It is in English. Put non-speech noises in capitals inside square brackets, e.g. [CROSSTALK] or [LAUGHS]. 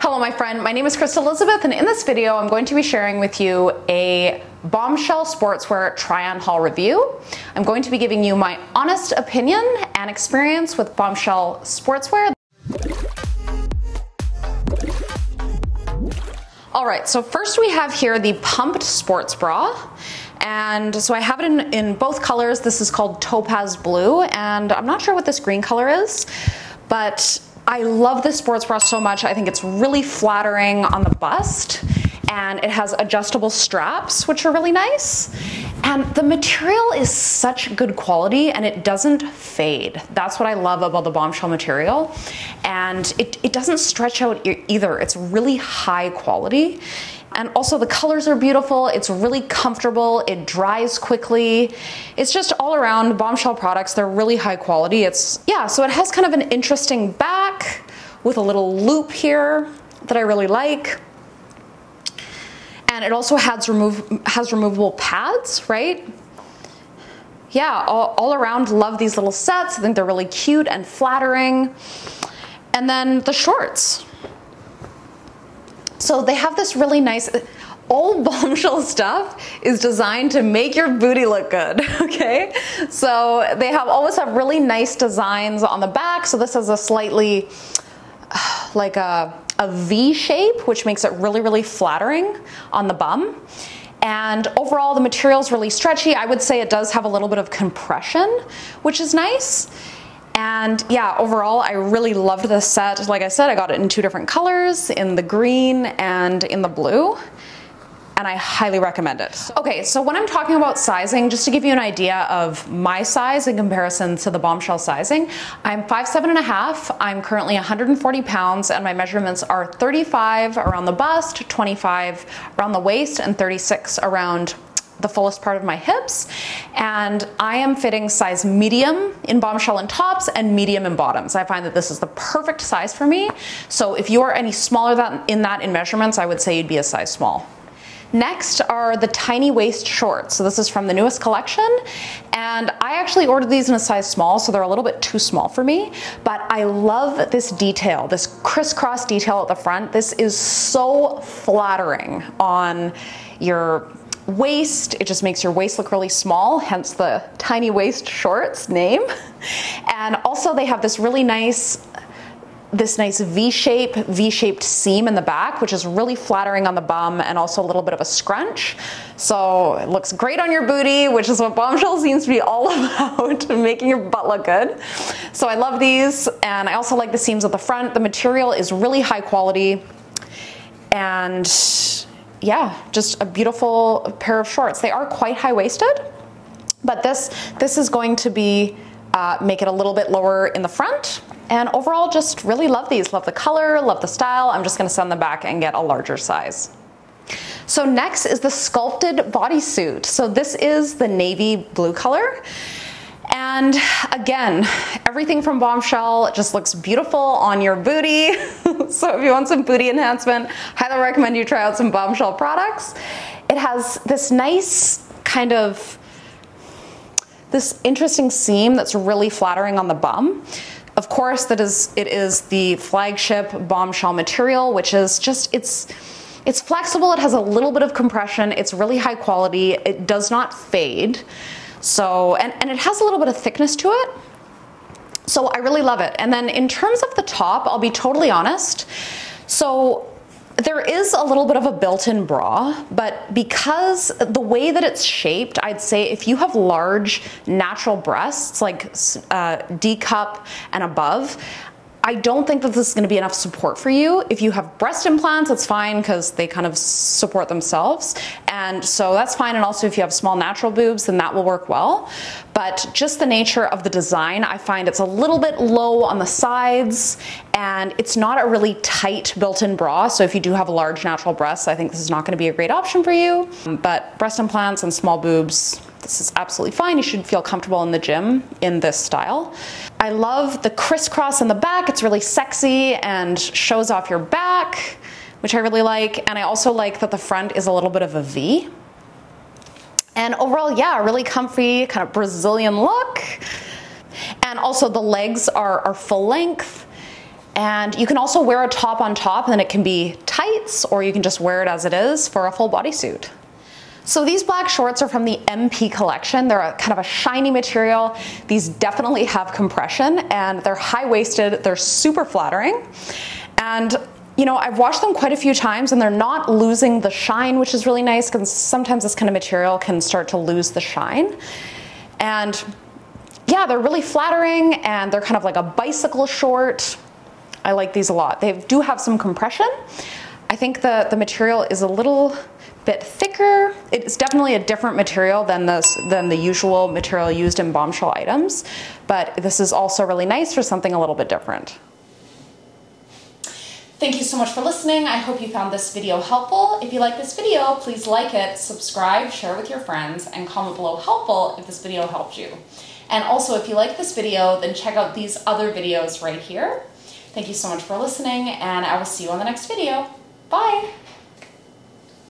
Hello, my friend. My name is Krista Elisabeth, and in this video, I'm going to be sharing with you a Bombshell Sportswear try-on haul review. I'm going to be giving you my honest opinion and experience with Bombshell Sportswear. All right, so first we have here the pumped sports bra. And so I have it in, in both colors. This is called Topaz Blue, and I'm not sure what this green color is, but I love this sports bra so much. I think it's really flattering on the bust and it has adjustable straps, which are really nice. And the material is such good quality and it doesn't fade. That's what I love about the bombshell material. And it, it doesn't stretch out either. It's really high quality. And also the colors are beautiful. It's really comfortable. It dries quickly. It's just all around bombshell products. They're really high quality. It's, yeah, so it has kind of an interesting back with a little loop here that I really like. And it also has, remove, has removable pads, right? Yeah, all, all around love these little sets. I think they're really cute and flattering. And then the shorts. So they have this really nice, all [LAUGHS] bombshell stuff is designed to make your booty look good, [LAUGHS] okay? So they have always have really nice designs on the back. So this has a slightly, like a, a V shape, which makes it really, really flattering on the bum. And overall, the material is really stretchy. I would say it does have a little bit of compression, which is nice. And yeah, overall, I really loved this set. Like I said, I got it in two different colors, in the green and in the blue and I highly recommend it. Okay, so when I'm talking about sizing, just to give you an idea of my size in comparison to the bombshell sizing, I'm 5'7 and a half, I'm currently 140 pounds, and my measurements are 35 around the bust, 25 around the waist, and 36 around the fullest part of my hips. And I am fitting size medium in bombshell and tops and medium in bottoms. I find that this is the perfect size for me. So if you are any smaller than in that in measurements, I would say you'd be a size small. Next are the tiny waist shorts. So this is from the newest collection. And I actually ordered these in a size small, so they're a little bit too small for me. But I love this detail, this crisscross detail at the front. This is so flattering on your waist. It just makes your waist look really small, hence the tiny waist shorts name. And also they have this really nice this nice V shape, V shaped seam in the back, which is really flattering on the bum and also a little bit of a scrunch. So it looks great on your booty, which is what Bombshell seems to be all [LAUGHS] about, [LAUGHS] making your butt look good. So I love these and I also like the seams at the front. The material is really high quality and yeah, just a beautiful pair of shorts. They are quite high-waisted, but this, this is going to be, uh, make it a little bit lower in the front. And overall, just really love these. Love the color, love the style. I'm just gonna send them back and get a larger size. So next is the sculpted bodysuit. So this is the navy blue color. And again, everything from Bombshell just looks beautiful on your booty. [LAUGHS] so if you want some booty enhancement, highly recommend you try out some Bombshell products. It has this nice kind of, this interesting seam that's really flattering on the bum. Of course, that is, it is the flagship Bombshell material, which is just, it's, it's flexible, it has a little bit of compression, it's really high quality, it does not fade. So, and, and it has a little bit of thickness to it. So I really love it. And then in terms of the top, I'll be totally honest. So there is a little bit of a built-in bra, but because the way that it's shaped, I'd say if you have large natural breasts, like uh, D cup and above, I don't think that this is gonna be enough support for you. If you have breast implants, it's fine because they kind of support themselves. And so that's fine. And also if you have small natural boobs, then that will work well. But just the nature of the design, I find it's a little bit low on the sides and it's not a really tight built-in bra. So if you do have large natural breasts, I think this is not gonna be a great option for you. But breast implants and small boobs, this is absolutely fine. You should feel comfortable in the gym in this style. I love the crisscross in the back. It's really sexy and shows off your back, which I really like. And I also like that the front is a little bit of a V. And overall, yeah, really comfy, kind of Brazilian look. And also the legs are, are full length And you can also wear a top on top and then it can be tights or you can just wear it as it is for a full bodysuit. So these black shorts are from the MP collection. They're a kind of a shiny material. These definitely have compression and they're high-waisted. They're super flattering. And you know, I've washed them quite a few times and they're not losing the shine, which is really nice because sometimes this kind of material can start to lose the shine. And yeah, they're really flattering and they're kind of like a bicycle short. I like these a lot. They do have some compression. I think the, the material is a little bit thicker. It's definitely a different material than this than the usual material used in bombshell items, but this is also really nice for something a little bit different. Thank you so much for listening. I hope you found this video helpful. If you like this video, please like it, subscribe, share with your friends, and comment below helpful if this video helped you. And also, if you like this video, then check out these other videos right here. Thank you so much for listening, and I will see you on the next video. Bye!